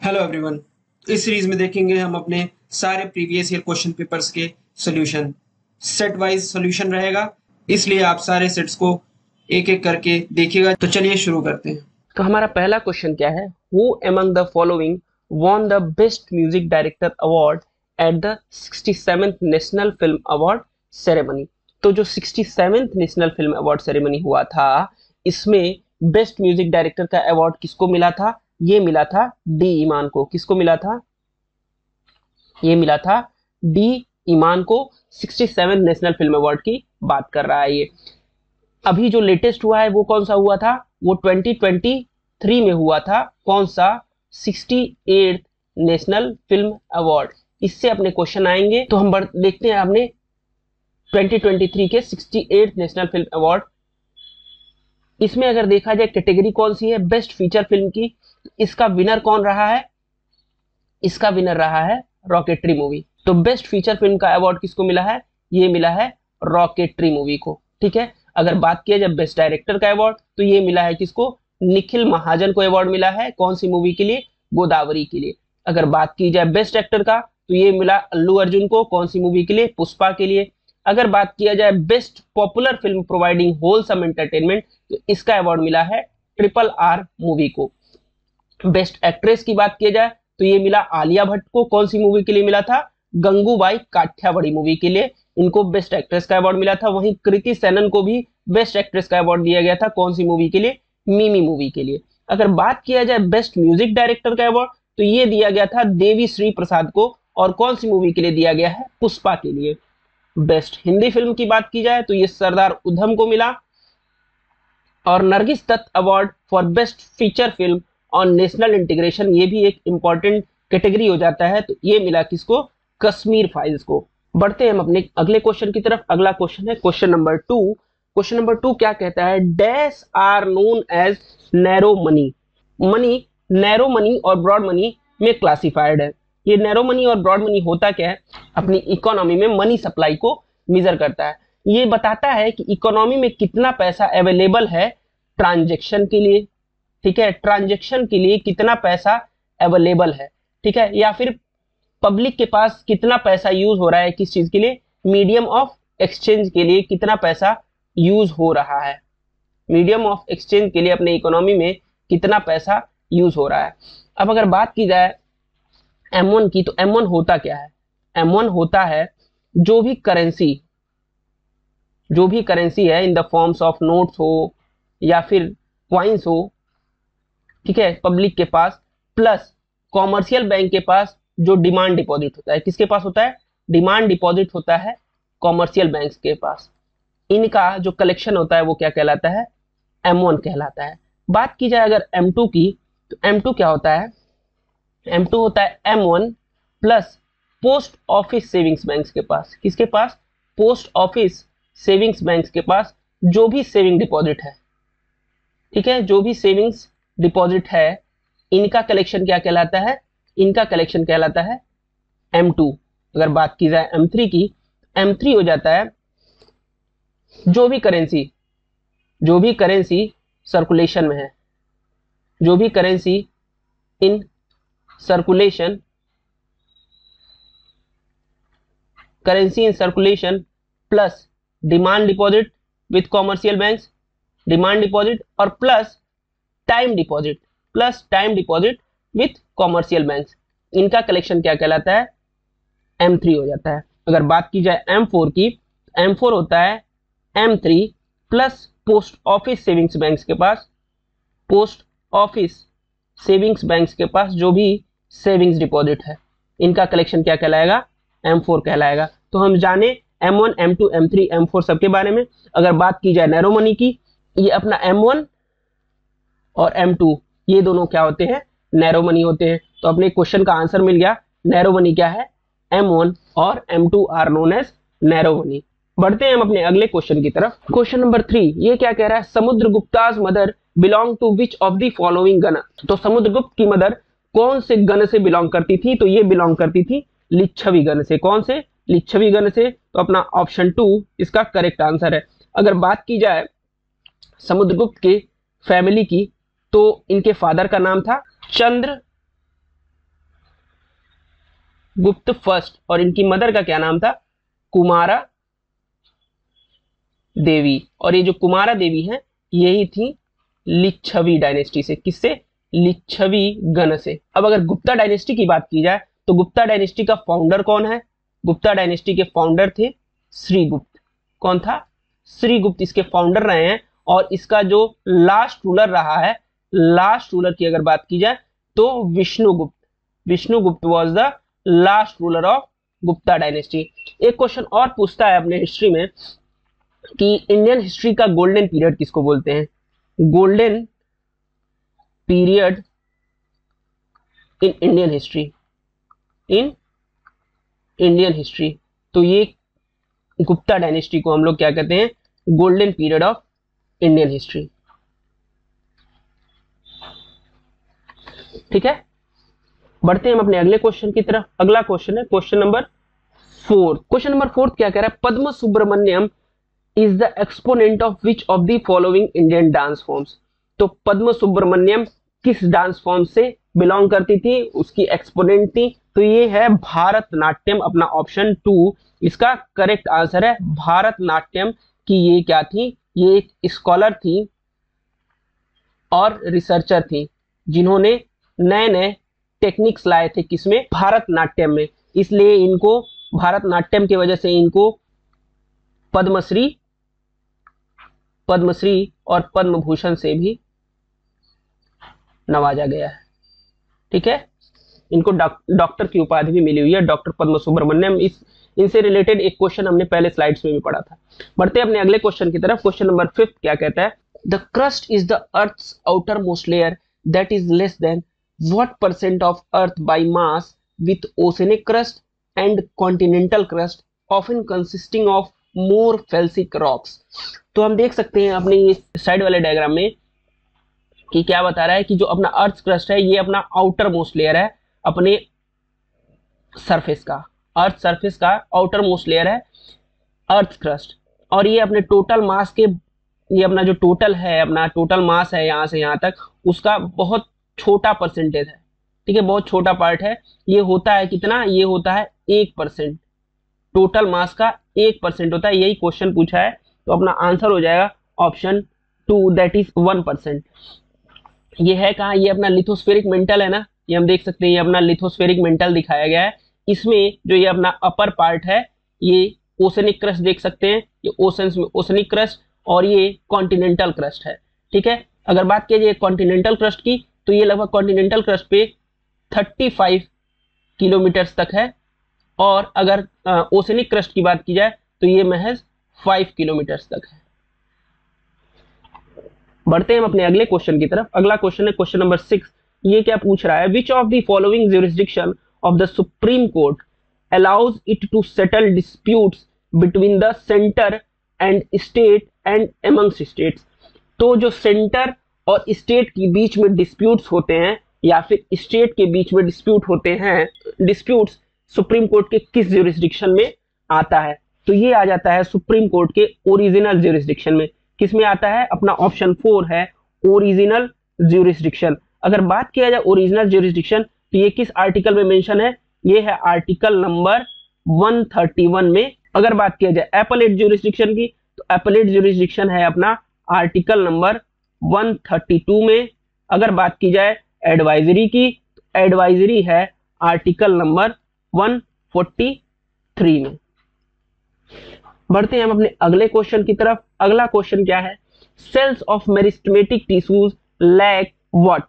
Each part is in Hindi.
हेलो एवरीवन इस सीरीज़ में देखेंगे हम अपने सारे प्रीवियस ईयर क्वेश्चन पेपर्स के सॉल्यूशन सेट वाइज सॉल्यूशन रहेगा, इसलिए आप सारे सेट्स को एक एक करके देखिएगा। तो चलिए शुरू करते हैं। तो हमारा पहला क्वेश्चन क्या है? Who among the following won the best music director award at the 67th national film award ceremony तो जो 67th national film award ceremony हुआ था, इसमें बेस्ट म्यूज़िक डायरेक्टर का अवार्ड किसको मिला था? ये मिला था डी ईमान को। किसको मिला था? ये मिला था डी ईमान को। 67 नेशनल फ़िल्म अवार्ड की बात कर रहा है ये। अभी जो लेटेस्ट हुआ है वो कौन सा हुआ था? वो 2023 में हुआ था। कौन सा? 68 नेशनल फ़िल्म अवार्ड इससे अपने क्वेश्चन आएँगे। तो हम देखते हैं हमने 2023 के 68 नेशनल फ़िल्म अवार्ड इसमें अगर देखा जाए कैटेगरी कौन सी है? बेस्ट फीचर फ़िल्म की। इसका विनर कौन रहा है? इसका विनर रहा है रॉकेटरी मूवी तो बेस्ट फीचर फ़िल्म का अवार्ड किसको मिला है? ये मिला है रॉकेटरी मूवी को, ठीक है? अगर बात किया जाए बेस्ट डायरेक्टर का अवार्ड तो ये मिला है किसको? निखिल महाजन को अवार्ड मिला है कौन सी मूवी के लिए? गोदावरी के लिए। अगर बात की जाए बेस्ट एक्टर का तो ये मिला अल्लू अर्जुन को कौन सी मूवी के लिए? पुष्पा के लिए। अगर बात किया जाए best popular film providing wholesome entertainment तो इसका अवार्ड मिला है ट्रिपल आर मूवी को। बेस्ट एक्ट्रेस की बात किया जाए तो ये मिला आलिया भट्ट को कौन सी मूवी के लिए मिला था? गंगूबाई काठियावाड़ी मूवी के लिए। इनको बेस्ट एक्ट्रेस का अवार्ड मिला था। वहीं कृति सेनन को भी बेस्ट एक्ट्रेस का अवार्ड दिया गया था कौन सी मूवी के लिए? मीमी मूवी के लिए। अगर बात किया जाए बेस्ट म्यूज़िक डायरेक्टर का अवार्ड तो ये दिया गया था देवी श्री प्रसाद को और कौन सी मूवी के लिए दिया गया है? पुष्पा के लिए। बेस्ट हिंदी फ़िल्म की बात की जाए तो ये सरदार उधम को मिला। और Nargis Dutt award for best feature film और नेशनल इंटीग्रेशन ये भी एक इंपॉर्टेंट कैटेगरी हो जाता है तो ये मिला किसको? कश्मीर फाइल्स को। बढ़ते हैं हम अपने अगले क्वेश्चन की तरफ़। अगला क्वेश्चन है question number two question number two क्या कहता है? Dash are known as narrow money money narrow money और ब्रॉड मनी में क्लासिफाइड है। ये नैरो मनी और ब्रॉड मनी होता क्या है? अपनी इकोनॉमी में मनी सप्लाई को मेजर करता है। ये बताता है कि इकोनॉमी में कितना पैसा अवेलेबल है ट्रांजेक्शन के लिए। ठीक है ट्रांजेक्शन के लिए कितना पैसा अवेलेबल है, ठीक है, या फिर पब्लिक के पास कितना पैसा यूज़ हो रहा है किस चीज़ के लिए मीडियम ऑफ़ एक्सचेंज के लिए कितना पैसा यूज़ हो रहा है मीडियम ऑफ़ एक्सचेंज के लिए अपने इकोनॉमी में कितना पैसा यूज़ हो रहा है। अब अगर बात की जाए एम की तो एम होता क्या है? एम होता है जो भी करेंसी जो भी करेंसी है in the forms of notes हो, या फिर क्वाइंस हो ठीक है पब्लिक के पास प्लस कॉमर्शियल बैंक के पास जो डिमांड डिपॉजिट होता है, किसके पास होता है? डिमांड डिपॉजिट होता है कॉमर्शियल बैंक के पास। इनका जो कलेक्शन होता है, वो क्या कहलाता है? M1 कहलाता है। बात की जाए अगर M2 की तो M2 क्या होता है? M2 होता है M1 plus post office savings bank के पास। किसके पास? पोस्ट ऑफ़िस सेविंग्स बैंक के पास, जो भी सेविंग डिपॉजिट है। ठीक है, जो भी सेविंग्स डिपॉजिट है, इनका कलेक्शन क्या कहलाता है? इनका कलेक्शन कहलाता है M2 अगर बात की जाए M3 की M3 हो जाता है जो भी करेंसी जो भी करेंसी सर्कुलेशन में है, जो भी currency in circulation currency in circulation plus demand deposit with commercial banks demand deposit और plus time deposit plus time deposit with commercial bank इनका कलेक्शन क्या कहलाता है? एम थ्री हो जाता है। अगर बात की जाए एम फोर की एम फोर होता है M three plus post office savings bank के पास। पोस्ट ऑफ़िस सेविंग्स बैंक के पास जो भी सेविंग्स डिपॉजिट है, इनका कलेक्शन क्या कहलाएगा? एम फोर कहलाएगा। तो हम जाने M one M two M three M four सबके बारे में। अगर बात की जाए नैरो मनी की, ये अपना एम वन और M2 ये दोनों क्या होते हैं? नैरो मनी होते हैं। तो अपने क्वेश्चन का आंसर मिल गया। नैरो मनी क्या है? M1 और M2 are known as narrow money बढ़ते हैं हम अपने अगले क्वेश्चन की तरफ़। क्वेश्चन नंबर थ्री ये क्या कह रहा है? Samudra Gupta's mother belong to which of the following gana? तो समुद्रगुप्त की मदर कौन से गण से बिलोंग करती थी? तो ये बिलोंग करती थी लिच्छवी गण से। कौन से? लिच्छवी गण से। तो अपना ऑप्शन टू इसका करेक्ट आंसर है। अगर बात की जाए समुद्रगुप्त के फैमिली की तो इनके फादर का नाम था चंद्र गुप्त फ़र्स्ट, और इनकी मदर का क्या नाम था? कुमारा देवी। और ये जो कुमारा देवी है, यही थी लिच्छवी डायनेस्टी से। किससे? लिच्छवी गण से। अब अगर गुप्ता डायनेस्टी की बात की जाए तो गुप्ता डायनेस्टी का फाउंडर कौन है? गुप्ता डायनेस्टी के फाउंडर थे श्रीगुप्त। कौन था? श्रीगुप्त। इसके फाउंडर रहे हैं, और इसका जो लास्ट रूलर रहा है लास्ट रूलर की अगर बात की जाए तो Vishnugupta Vishnugupta was the last ruler of Gupta dynasty एक क्वेश्चन और पूछता है अपने हिस्ट्री में कि इंडियन हिस्ट्री का गोल्डन पीरियड किसको बोलते हैं? Golden period in Indian history in Indian history तो ये गुप्ता डायनेस्टी को हम लोग क्या कहते हैं? Golden period of Indian history ठीक है? बढ़ते हैं हम अपने अगले क्वेश्चन की तरफ़। अगला क्वेश्चन है question number fourth question number fourth क्या कह रहा है? Padma Subrahmanyam is the exponent of which of the following Indian dance forms तो पद्म सुब्रमण्यम किस डांस फॉर्म से बिलोंग करती थी? उसकी एक्सपोनेंट थी। तो ये है भारतनाट्यम, अपना ऑप्शन टू इसका करेक्ट आंसर है भारतनाट्यम की ये क्या थी? ये एक स्कॉलर थी और रिसर्चर थी जिन्होंने नए नए टेक्निक्स लाए थे किसमें? भारतनाट्यम में। इसलिए इनको, भारतनाट्यम की वजह से इनको पद्मश्री पद्मश्री और पद्म भूषण से भी नवाजा गया है। ठीक है? इनको डॉक्टर की उपाधि भी मिली हुई है, डॉक्टर पद्म सुब्रमण्यम इस, इनसे रिलेटेड एक क्वेश्चन हमने पहले स्लाइड्स में भी पढ़ा था। बढ़ते अपने अगले क्वेश्चन की तरफ़। क्वेश्चन नंबर फिफ्थ क्या कहता है? The crust is the earth outer most layer that is less than what percent of earth by mass with oceanic crust and continental crust, often consisting of more felsic rocks? तो हम देख सकते हैं अपने साइड वाले डायग्राम में कि क्या बता रहा है कि जो अपना अर्थ क्रस्ट है, ये अपना आउटर मोस्ट लेयर है अपने सरफेस का। अर्थ सरफेस का आउटर मोस्ट लेयर है अर्थ क्रस्ट और ये अपने टोटल मास के, ये अपना जो टोटल है, अपना टोटल मास है यहाँ से यहाँ तक, उसका बहुत छोटा परसेंटेज है। ठीक है, बहुत छोटा पार्ट है। ये होता है कितना? ये होता है एक परसेंट टोटल मास का एक परसेंट होता है। यही क्वेश्चन पूछा है। तो अपना आंसर हो जाएगा option two that is one percent ये है कहा? ये अपना लिथोस्फेरिक मेंटल है ना? ये हम देख सकते हैं, ये अपना लिथोस्फेरिक मेंटल दिखाया गया है। इसमें जो ये अपना अपर पार्ट है, ये ओसनिक क्रस्ट देख सकते हैं। ये ओशंस में ओसनिक क्रस्ट और ये कॉन्टिनेंटल क्रस्ट है। ठीक है? अगर बात की जाए कॉन्टिनेंटल क्रस्ट की तो ये लगभग कॉन्टिनेंटल क्रस्ट पे 35 किलोमीटर तक है। और अगर ओसनिक क्रस्ट की बात की जाए तो ये महज 5 किलोमीटर तक है। बढ़ते हैं हम अपने अगले क्वेश्चन की तरफ़। अगला क्वेश्चन है क्वेश्चन नंबर सिक्स ये क्या पूछ रहा है which of the following jurisdiction of the Supreme Court allows it to settle disputes between the centre and state and amongst states तो जो सेंटर और स्टेट के बीच में डिस्प्यूट्स होते हैं, या फिर स्टेट के बीच में डिस्प्यूट होते हैं डिस्प्यूट्स सुप्रीम कोर्ट के किस ज्यूरिस्डिक्शन में आता है? तो ये आ जाता है सुप्रीम कोर्ट के ओरिजिनल ज्यूरिस्डिक्शन में। किसमें आता है? अपना ऑप्शन फोर है ओरिजिनल ज्यूरिस्डिक्शन अगर बात किया जाए ओरिजिनल ज्यूरिस्डिक्शन तो ये किस आर्टिकल में मेंशन है? ये है आर्टिकल नंबर 131 में। अगर बात किया जाए एपलेट ज्यूरिस्डिक्शन की तो एपलेट ज्यूरिस्डिक्शन है अपना आर्टिकल नंबर 132 में अगर बात की जाए एडवाइजरी की तो एडवाइजरी है आर्टिकल नंबर 143 में। बढ़ते हैं हम अपने अगले क्वेश्चन की तरफ़। अगला क्वेश्चन क्या है? Cells of meristematic tissues lack what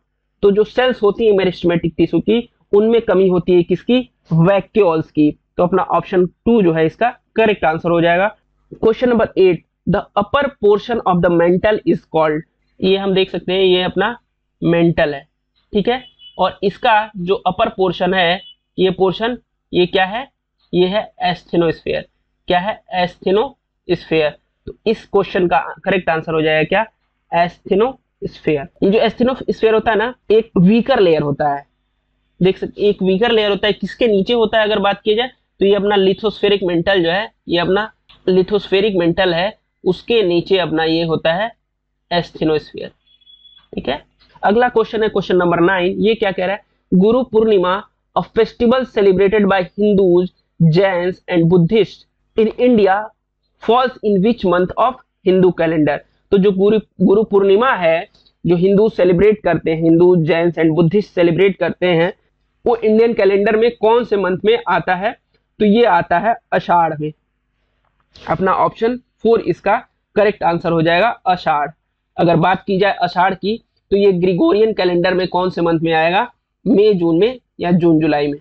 तो जो सेल्स होती है मेरिस्टमेटिक टिश्यू की, उनमें कमी होती है किसकी? वैक्यूल्स की। तो अपना ऑप्शन टू जो है इसका करेक्ट आंसर हो जाएगा। Question number eight the upper portion of the mantle is called ये हम देख सकते हैं, ये अपना मेंटल है, ठीक है? और इसका जो अपर पोर्शन है, ये पोर्शन ये क्या है? ये है एस्थेनोस्फेयर क्या है? एस्थेनोस्फेयर तो इस क्वेश्चन का करेक्ट आंसर हो जाएगा क्या? एस्थेनोस्फेयर ये जो एस्थेनोस्फेयर होता है ना, एक वीकर लेयर होता है. देख सकते एक वीकर लेयर होता है, किसके नीचे होता है अगर बात की जाए तो ये अपना लिथोस्फेरिक मेंटल जो है, ये अपना लिथोस्फेरिक मेंटल है, उसके नीचे अपना ये होता है एस्थेनोस्फियर। ठीक है? अगला क्वेश्चन है क्वेश्चन नंबर नाइन ये क्या कह रहा है? गुरु पूर्णिमा a festival celebrated by Hindus, Jains and Buddhists in India falls in which month of Hindu calendar? तो जो गुरु गुरु पूर्णिमा है जो हिंदू सेलिब्रेट करते हैं Hindu Jain and Buddhist celebrate करते हैं वो इंडियन कैलेंडर में कौन से मंथ में आता है? तो ये आता है अषाढ़ में। अपना ऑप्शन फोर इसका करेक्ट आंसर हो जाएगा अषाढ़ अगर बात की जाए अषाढ़ की तो ये ग्रिगोरियन कैलेंडर में कौन से मंथ में आएगा? मई, जून में या जून, जुलाई में?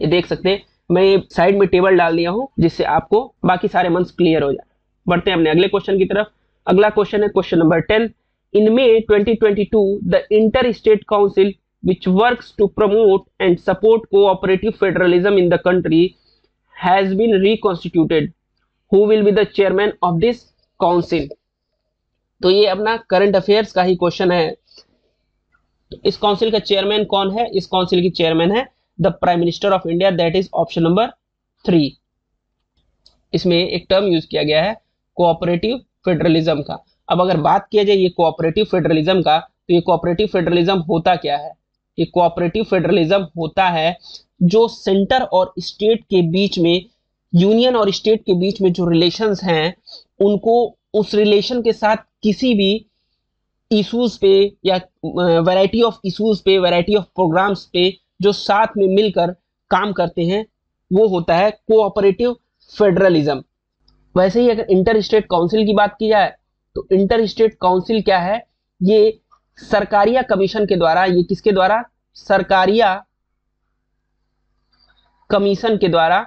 ये देख सकते हैं। मैं साइड में टेबल डाल दिया हूँ, जिससे आपको बाकी सारे मंथ्स क्लियर हो जाए। बढ़ते हैं अपने अगले क्वेश्चन की तरफ़। अगला क्वेश्चन है question number ten. In May 2022 the inter state council which works to promote and support cooperative federalism in the country has been reconstituted who will be the chairman of this council तो ये अपना करंट अफेयर्स का ही क्वेश्चन है। इस काउंसिल का चेयरमैन कौन है? इस काउंसिल की चेयरमैन है the prime minister of India that is option number three इसमें एक टर्म यूज़ किया गया है कोऑपरेटिव फेडरलिज्म का। अब अगर बात किया जाए ये कोऑपरेटिव फेडरलिज्म का तो ये कोऑपरेटिव फेडरलिज्म होता क्या है? ये कोऑपरेटिव फेडरलिज्म होता है जो सेंटर और स्टेट के बीच में यूनियन और स्टेट के बीच में जो रिलेशंस हैं, उनको उस रिलेशन के साथ किसी भी इश्यूज़ पे या वैरायटी ऑफ़ इश्यूज़ पे वैरायटी ऑफ़ प्रोग्राम्स पे जो साथ में मिलकर काम करते हैं, वो होता है कोऑपरेटिव फेडरलिज्म वैसे ही अगर इंटर स्टेट काउंसिल की बात की जाए तो इंटर स्टेट काउंसिल क्या है? ये सरकारिया कमीशन के द्वारा, ये किसके द्वारा? सरकारिया कमीशन के द्वारा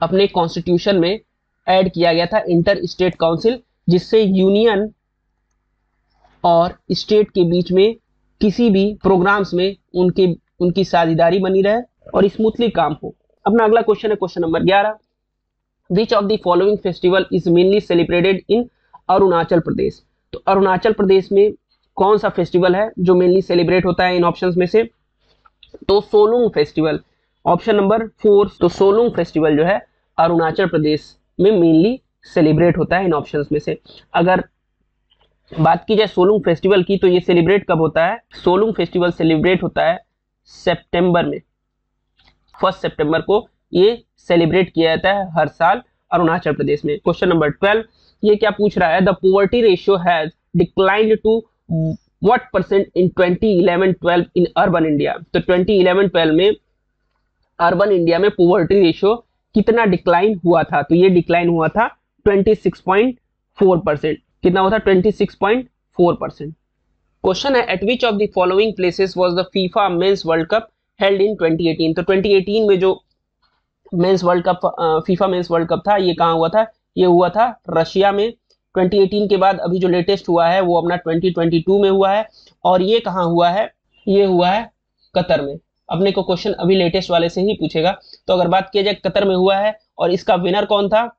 अपने कॉन्स्टिट्यूशन में ऐड किया गया था इंटर स्टेट काउंसिल, जिससे यूनियन और स्टेट के बीच में किसी भी प्रोग्राम्स में उनके, उनकी साझेदारी बनी रहे और स्मूथली काम हो। अपना अगला क्वेश्चन है क्वेश्चन नंबर ग्यारह। Which of the following festival is mainly celebrated in Arunachal Pradesh तो अरुणाचल प्रदेश में कौन सा फेस्टिवल है जो मेनली सेलिब्रेट होता है इन ऑप्शन में से? तो Solung festival option number four तो सोलुंग फेस्टिवल जो है अरुणाचल प्रदेश में मेनली सेलिब्रेट होता है इन ऑप्शंस में से। अगर बात की जाए सोलुंग फेस्टिवल की तो ये सेलिब्रेट कब होता है? सोलुंग फेस्टिवल सेलिब्रेट होता है सितंबर में। फ़र्स्ट सितंबर को ये सेलिब्रेट किया जाता है हर साल अरुणाचल प्रदेश में। क्वेश्चन नंबर ट्वेल्व ये क्या पूछ रहा है? The poverty ratio has declined to what percent in 2011-12 in urban India तो 2011-12 में अर्बन इंडिया में पोवर्टी रेशियो कितना डिक्लाइन हुआ था? तो ये डिक्लाइन हुआ था 26.4 परसेंट कितना हुआ था? 26.4 परसेंट क्वेश्चन है at which of the following places was the FIFA men's World Cup held in 2018 तो 2018 में जो men's World Cup FIFA men's World Cup था, ये कहाँ हुआ था? ये हुआ था रशिया में। 2018 के बाद अभी जो लेटेस्ट हुआ है, वो अपना 2022 में हुआ है। और ये कहाँ हुआ है? ये हुआ है कतर में। अपने को क्वेश्चन अभी लेटेस्ट वाले से ही पूछेगा। तो अगर बात किया जाए, कतर में हुआ है और इसका विनर कौन था?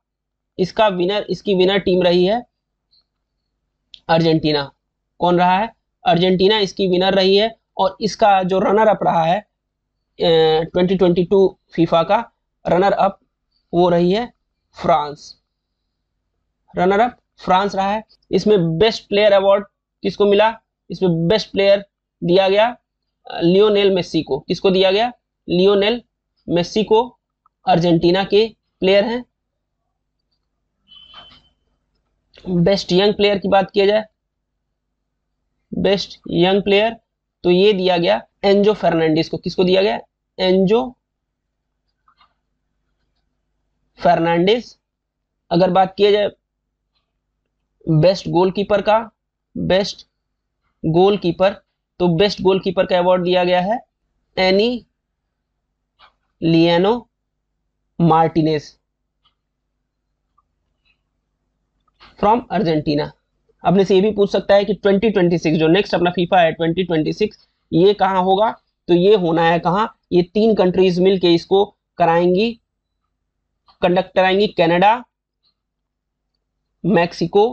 इसका विनर इसकी विनर टीम रही है अर्जेंटीना। कौन रहा है? अर्जेंटीना इसकी विनर रही है और इसका जो रनर अप रहा है ट्वेंटी ट्वेंटी टू फीफा का रनर अप वो रही है फ्रांस। रनर अप फ्रांस रहा है। इसमें बेस्ट प्लेयर अवार्ड किसको मिला? इसमें बेस्ट प्लेयर दिया गया लियोनेल मेस्सी को किसको दिया गया? लियोनेल मेस्सी को अर्जेंटीना के प्लेयर हैं। बेस्ट यंग प्लेयर की बात किया जाए। बेस्ट यंग प्लेयर तो ये दिया गया एंजो फर्नांडिस को। किसको दिया गया? एंजो फर्नांडिस अगर बात किया जाए बेस्ट गोलकीपर का बेस्ट गोलकीपर तो बेस्ट गोलकीपर का अवार्ड दिया गया है Emiliano Martinez from Argentina अपने से ये भी पूछ सकता है कि 2026 जो नेक्स्ट अपना फीफा है 2026 ये कहाँ होगा? तो ये होना है कहाँ? ये तीन कंट्रीज़ मिलके इसको कराएँगी कंडक्ट कराएँगी कनाडा मैक्सिको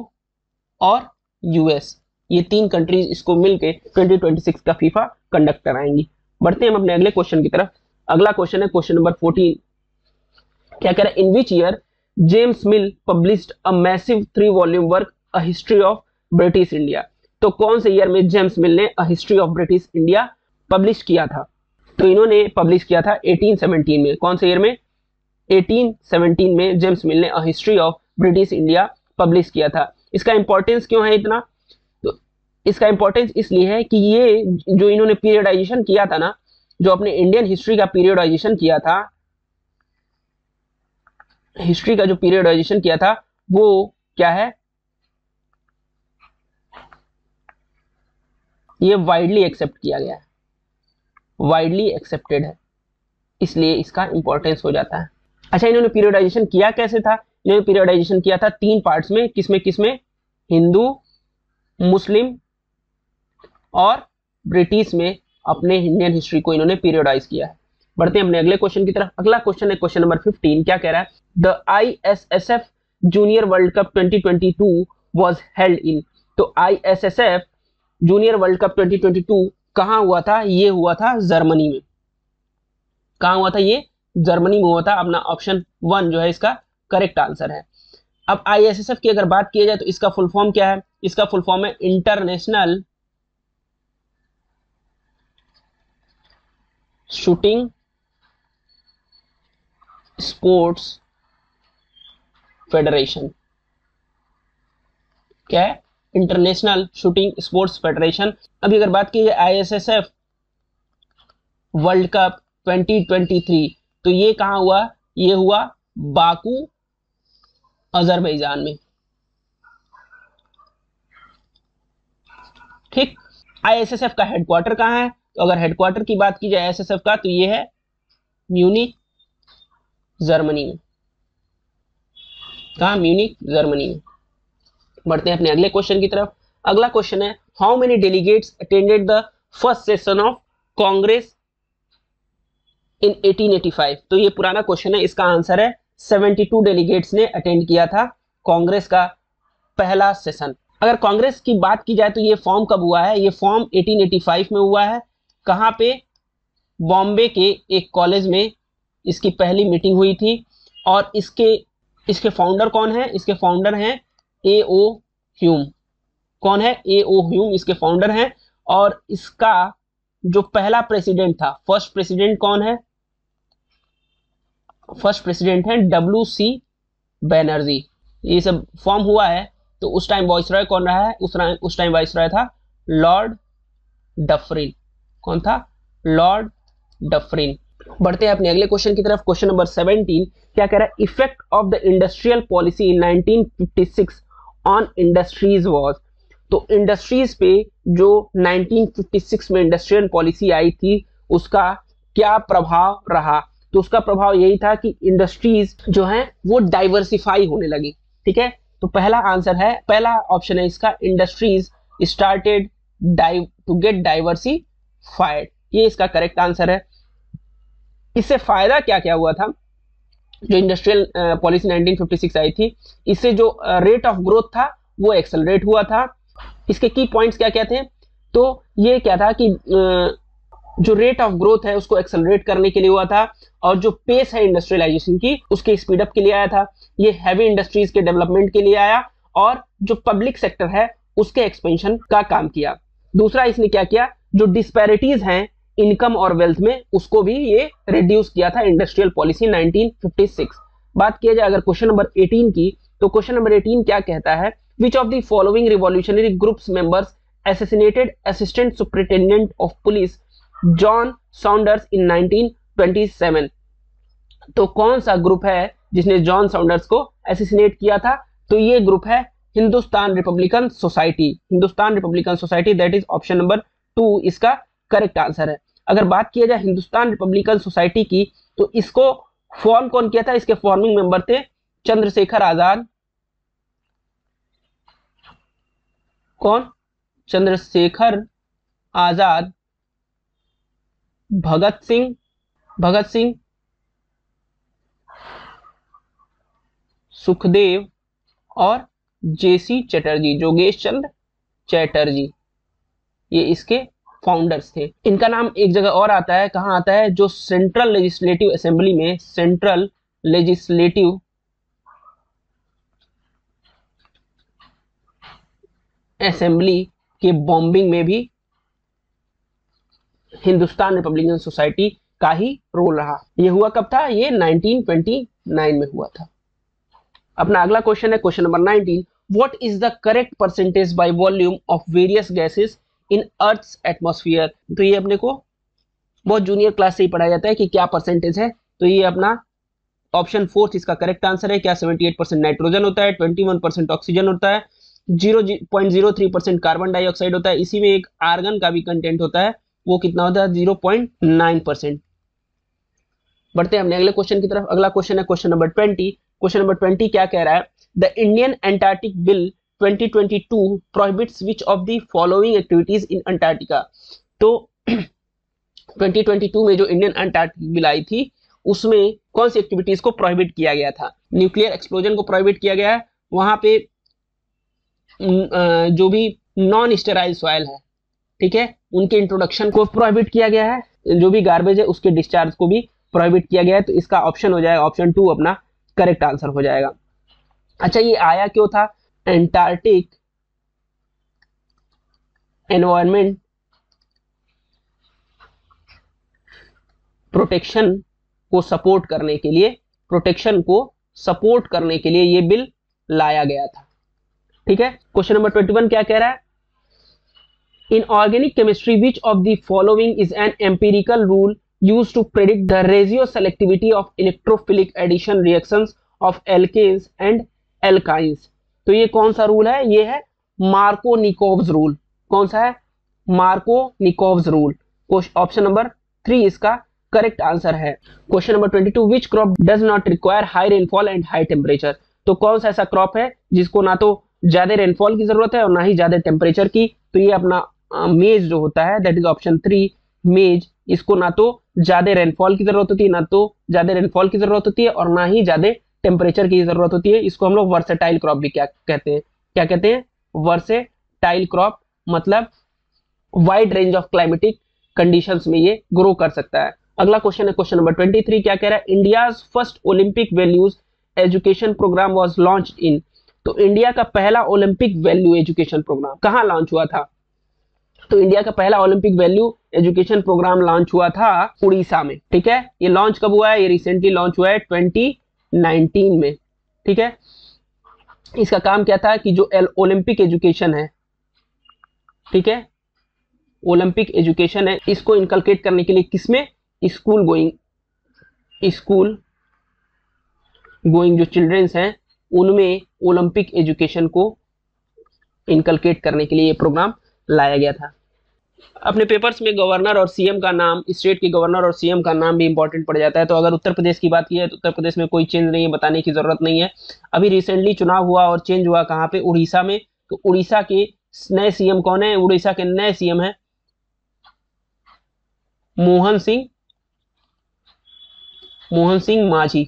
और यूएस ये तीन कंट्रीज़ इसको मिलके 2026 का फीफा कंडक्ट कराएँगी। बढ़ते हैं हम अपने अगले क्वेश्चन की तरफ़। अगला क्वेश्चन है क्वेश्चन नंबर 14 क्या कह रहा है? In which year James Mill published a massive three volume work a history of British India तो कौन से ईयर में जेम्स मिल ने a history of British India publish किया था? तो इन्होंने पब्लिश किया था 1817 में। कौन से ईयर में? 1817 में जेम्स मिल ने a history of British India publish किया था। इसका इंपॉर्टेंस क्यों है इतना? इसका इंपॉर्टेंस इसलिए है कि ये जो इन्होंने पीरियडाइजेशन किया था ना, जो अपने इंडियन हिस्ट्री का पीरियडाइजेशन किया था हिस्ट्री का जो पीरियडाइजेशन किया था, वो क्या है? ये वाइडली एक्सेप्ट किया गया है। वाइडली एक्सेप्टेड है। इसलिए इसका इंपॉर्टेंस हो जाता है। अच्छा इन्होंने पीरियडाइजेशन किया कैसे था? इन्होंने पीरियडाइजेशन किया था तीन पार्ट्स में, किसमें किसमें? हिंदू, मुस्लिम और ब्रिटिश में अपने इंडियन हिस्ट्री को इन्होंने पीरियडाइज किया है। बढ़ते हैं अपने अगले क्वेश्चन की तरफ़। अगला क्वेश्चन है क्वेश्चन नंबर 15 क्या कह रहा है? The I S S F junior world cup 2022 was held in तो I S S F junior world cup 2022 कहाँ हुआ था? ये हुआ था जर्मनी में। कहाँ हुआ था ये? जर्मनी में हुआ था। अपना ऑप्शन वन जो है इसका करेक्ट आंसर है। अब आईएसएसएफ की अगर बात की जाए तो इसका फुल फॉर्म क्या है? इसका फुल फॉर्म है इंटरनेशनल शूटिंग, स्पोर्ट्स, फेडरेशन। क्या है? International shooting sports federation. अभी अगर बात की जाए एफ़ वर्ल्ड कप 2023 तो ये कहाँ हुआ? ये हुआ बाकू, अजरबैजान में। ठीक? आईएसएसएफ का हेडक्वार्टर कहाँ है? तो अगर हेडक्वार्टर की बात की जाए आईएसएसएफ का तो ये है म्यूनिक जर्मनी में। कहा? म्यूनिक जर्मनी में। बढ़ते हैं अपने अगले क्वेश्चन की तरफ़। अगला क्वेश्चन है how many delegates attended the first session of Congress in 1885 तो ये पुराना क्वेश्चन है, इसका आंसर है 72 डेलीगेट्स ने अटेंड किया था कांग्रेस का पहला सेशन अगर कांग्रेस की बात की जाए तो ये फॉर्म कब हुआ है? ये फॉर्म 1885 में हुआ है। कहाँ पे? बॉम्बे के एक कॉलेज में इसकी पहली मीटिंग हुई थी। और इसके इसके फाउंडर कौन है? इसके फाउंडर हैं ए ओ ह्यूम कौन है? ए ओ ह्यूम इसके फाउंडर हैं। और इसका जो पहला प्रेसिडेंट था फ़र्स्ट प्रेसिडेंट कौन है? फ़र्स्ट प्रेसिडेंट है डब्ल्यू सी बैनर्जी ये सब फॉर्म हुआ है तो उस टाइम वॉइस रॉय कौन रहा है? उस टाइम वॉइस रॉय था लॉर्ड डफरिन कौन था? लॉर्ड डफरिन बढ़ते हैं अपने अगले क्वेश्चन की तरफ़। क्वेश्चन नंबर 17 क्या कह रहा है? Effect of the industrial policy in 1956 on industries was तो इंडस्ट्रीज़ पे जो 1956 में इंडस्ट्रियल पॉलिसी आई थी, उसका क्या प्रभाव रहा? तो उसका प्रभाव यही था कि इंडस्ट्रीज़ जो है, वो डाइवर्सिफाई होने लगी। ठीक है? तो पहला आंसर है, पहला ऑप्शन है इसका industries started to get diversified ये इसका करेक्ट आंसर है। इससे फ़ायदा क्या क्या हुआ था? जो इंडस्ट्रियल पॉलिसी 1956 आई थी, इससे जो रेट ऑफ़ ग्रोथ था, वो एक्सेलरेट हुआ था। इसके की पॉइंट्स क्या क्या थे? तो ये क्या था कि जो रेट ऑफ़ ग्रोथ है, उसको एक्सेलरेट करने के लिए हुआ था, और जो पेस है इंडस्ट्रियलाइजेशन की, उसके स्पीड अप के लिए आया था। ये हैवी इंडस्ट्रीज़ के डेवलपमेंट के लिए आया, और जो पब्लिक सेक्टर है, उसके एक्सपेंशन का काम किया। दूसरा इसने क्या किया? जो डिस्पैरिटीज हैं इनकम और वेल्थ में, उसको भी ये रिड्यूस किया था इंडस्ट्रियल पॉलिसी 1956 बात किया जाए अगर क्वेश्चन नंबर 18 की तो क्वेश्चन नंबर 18 क्या कहता है? Which of the following revolutionary groups members assassinated assistant superintendent of police John Saunders in 1927 तो कौन सा ग्रुप है जिसने जॉन साउंडर्स को एसिसिनेट किया था? तो ये ग्रुप है Hindustan Republican Society. Hindustan Republican Society that is option number two इसका करेक्ट आंसर है। अगर बात किया जाए हिंदुस्तान रिपब्लिकन सोसाइटी की तो इसको फॉर्म कौन किया था? इसके फॉर्मिंग मेंबर थे चंद्रशेखर आज़ाद। कौन? चंद्रशेखर आज़ाद। भगत सिंह। भगत सिंह। सुखदेव और जेसी चटर्जी, जोगेश चंद्र चैटर्जी। ये इसके फाउंडर्स थे। इनका नाम एक जगह और आता है, कहाँ आता है? जो सेंट्रल लेजिस्लेटिव असेंबली में सेंट्रल लेजिस्लेटिव असेंबली के बॉम्बिंग में भी हिंदुस्तान रिपब्लिकन सोसाइटी का ही रोल रहा। ये हुआ कब था? ये 1929 में हुआ था। अपना अगला क्वेश्चन है question number 19 what is the correct percentage by volume of various gases in earth atmosphere. तो ये अपने को बहुत जूनियर क्लास से ही पढ़ाया जाता है कि क्या परसेंटेज है। तो ये अपना ऑप्शन फोर्थ इसका करेक्ट आंसर है। क्या 78 परसेंट नाइट्रोजन होता है 21 परसेंट ऑक्सीजन होता है zero point zero three percent carbon dioxide होता है। इसी में एक आर्गन का भी कंटेंट होता है, वो कितना होता है? ज़ीरो पॉइंट नाइन परसेंट बढ़ते हैं हमने अगले क्वेश्चन की तरफ़। अगला क्वेश्चन है question number twenty question number twenty क्या कह रहा है? The Indian Antarctic bill 2022 prohibits which of the following activities in Antarctica? तो 2022 में जो इंडियन अंटार्कटिक बिल आई थी, उसमें कौन सी एक्टिविटीज़ को प्रोहिबिट किया गया था? न्यूक्लियर एक्सप्लोजन को प्रोहिबिट किया गया है। वहाँ पे जो भी नॉन स्टेराइल सॉइल है, ठीक है? उनके इंट्रोडक्शन को प्रोहिबिट किया गया है। जो भी गार्बेज है, उसके डिस्चार्ज को भी प्रोहिबिट किया गया है। तो इसका ऑप्शन हो जाएगा ऑप्शन टू अपना करेक्ट आंसर हो जाएगा। अच्छा ये आया क्यों था? एंटार्क्टिक एनवायरमेंट प्रोटेक्शन को सपोर्ट करने के लिए प्रोटेक्शन को सपोर्ट करने के लिए ये बिल लाया गया था। ठीक है? क्वेश्चन नंबर ट्वेंटी वन क्या कह रहा है? In organic chemistry which of the following is an empirical rule use to predict the regioselectivity of electrophilic addition reactions of alkenes and alkynes तो ये कौन सा रूल है? ये है मार्को निकोव्स रूल कौन सा है? Markovnikov's rule option number three इसका करेक्ट आंसर है. Question number twenty two which crop does not require high rainfall and high temperature तो कौन सा ऐसा क्रॉप है जिसको ना तो ज़्यादा रेनफॉल की ज़रूरत है और ना ही ज़्यादा टेम्परेचर की? तो ये अपना मेज जो होता है दैट इज़ ऑप्शन थ्री मेज इसको ना तो ज़्यादा रेनफॉल की ज़रूरत होती है, ना तो ज़्यादा रेनफॉल की ज़रूरत होती है और ना ही ज़्यादा टेम्परेचर की ज़रूरत होती है, इसको हम लोग वर्सेटाइल क्रॉप भी क्या कहते हैं? क्या कहते हैं? वर्सेटाइल क्रॉप मतलब wide range of climatic conditions में ये ग्रो कर सकता है। अगला क्वेश्चन है क्वेश्चन नंबर 23 क्या कह रहा है? India's first Olympic values education programme was launch in तो इंडिया का पहला ओलंपिक वैल्यू एजुकेशन प्रोग्राम कहाँ लॉन्च हुआ था? तो इंडिया का पहला Olympic value education programme launch हुआ था उड़ीसा में। ठीक है? ये लॉन्च कब हुआ है? ये रिसेंटली लॉन्च हुआ है 2019 में, ठीक है? इसका काम क्या था कि जो ओलंपिक एजुकेशन है, ठीक है? ओलंपिक एजुकेशन है, इसको इनकलकेट करने के लिए किसमें स्कूल गोइंग स्कूल गोइंग जो चिल्ड्रेंस हैं, उनमें ओलंपिक एजुकेशन को इनकलकेट करने के लिए ये प्रोग्राम लाया गया था। अपने पेपर्स में गवर्नर और सीएम का नाम स्टेट के गवर्नर और सीएम का नाम भी इंपॉर्टेंट पड़ जाता है। तो अगर उत्तर प्रदेश की बात की है तो उत्तर प्रदेश में कोई चेंज नहीं है, बताने की ज़रूरत नहीं है। अभी रिसेंटली चुनाव हुआ और चेंज हुआ कहाँ पे? उड़ीसा में। तो उड़ीसा के नए सीएम कौन है? उड़ीसा के नए सीएम है मोहन सिंह मोहन सिंह माझी।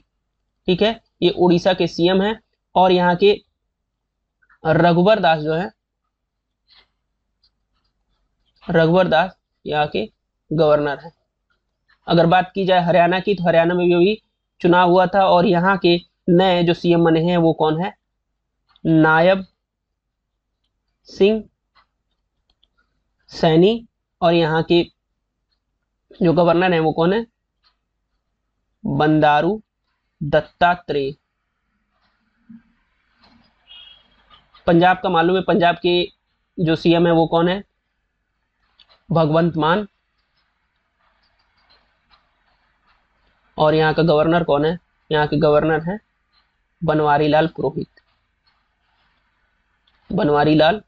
ठीक है? ये उड़ीसा के सीएम है और यहाँ के रघुवर दास जो है रघुवर दास यहाँ के गवर्नर है। अगर बात की जाए हरियाणा की तो हरियाणा में भी अभी चुनाव हुआ था और यहाँ के नए जो सीएम बने हैं वो कौन है? नायब सिंह सैनी और यहाँ के जो गवर्नर है वो कौन है? बंदारू दत्तात्रेय। पंजाब का मालूम है, पंजाब के जो सीएम है वो कौन है? भगवंत मान। और यहाँ का गवर्नर कौन है? यहाँ के गवर्नर है बनवारी लाल पुरोहित। बनवारी लाल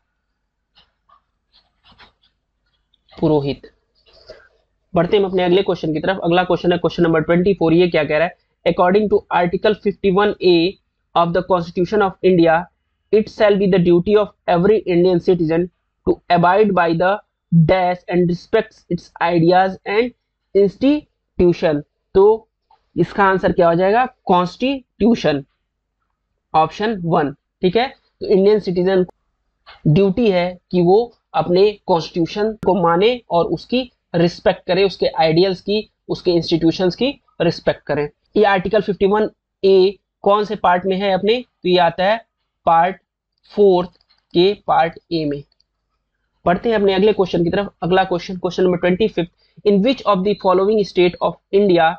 पुरोहित। बढ़ते हैं अपने अगले क्वेश्चन की तरफ़। अगला क्वेश्चन है क्वेश्चन नंबर ट्वेंटी फोर ये क्या कह रहा है? According to article fifty one A of the constitution of India it shall be the duty of every Indian citizen to abide by the dash and respect its ideas and institution तो इसका आंसर क्या हो जाएगा? कॉन्स्टिट्यूशन ऑप्शन वन ठीक है? तो इंडियन सिटीजन ड्यूटी है कि वो अपने कॉन्स्टिट्यूशन को माने और उसकी रिस्पेक्ट करे, उसके आइडियल्स की, उसके इंस्टीट्यूशंस की रिस्पेक्ट करें। ये आर्टिकल 51 ए कौन से पार्ट में है अपने? तो ये आता है पार्ट फोर्थ के पार्ट ए में। पढ़ते हैं अपने अगले क्वेश्चन की तरफ़। अगला question question number twenty fifth in which of the following state of India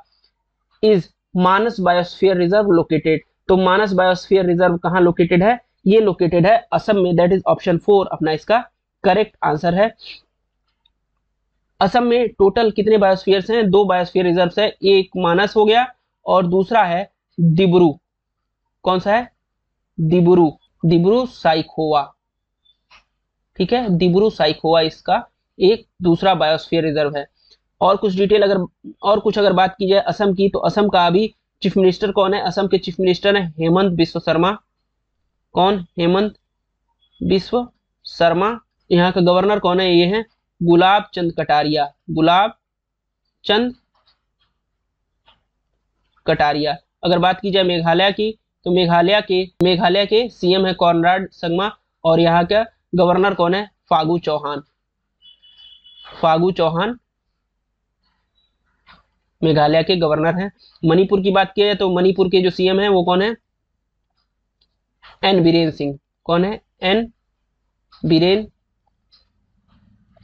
is Manas biosphere reserve located तो मानस बायोस्फीयर रिज़र्व कहाँ लोकेटेड है? ये लोकेटेड है असम में। दैट इज़ ऑप्शन फोर अपना इसका करेक्ट आंसर है। असम में टोटल कितने बायोस्फीयर हैं? दो बायोस्फीयर रिज़र्व है। एक मानस हो गया और दूसरा है दिब्रू कौन सा है? दिब्रू दिब्रू साइखोवा ठीक है? दिब्रू साइखोवा इसका एक दूसरा बायोस्फीयर रिज़र्व है। और कुछ डिटेल अगर और कुछ अगर बात की जाए असम की तो असम का अभी चीफ मिनिस्टर कौन है? असम के चीफ मिनिस्टर है हेमंत बिश्व शर्मा। कौन? हेमंत बिश्व शर्मा। यहाँ का गवर्नर कौन है? ये है गुलाब चंद कटारिया। गुलाब चंद कटारिया। अगर बात की जाए मेघालय की तो मेघालय के मेघालय के सीएम है कॉनराड संगमा और यहाँ का गवर्नर कौन है? फागू चौहान। फागू चौहान मेघालय के गवर्नर हैं। मणिपुर की बात की जाए तो मणिपुर के जो सीएम है वो कौन है? एन बीरेन सिंह। कौन है? N Biren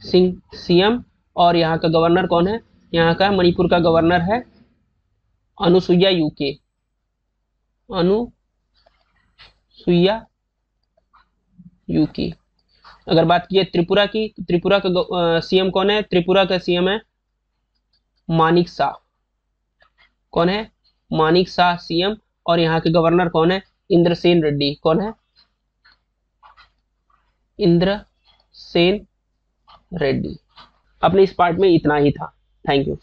Singh CM. और यहाँ का गवर्नर कौन है? यहाँ का मणिपुर का गवर्नर है अनुसुईया यूके अनुसुईया यूके अगर बात की त्रिपुरा की, त्रिपुरा का सीएम कौन है? त्रिपुरा का सीएम है मानिक शाह। कौन है? मानिक शाह सीएम और यहाँ के गवर्नर कौन है? इंद्रसेन रेड्डी। कौन है? इंद्र सेन रेड्डी। अपने इस पार्ट में इतना ही था। Thank you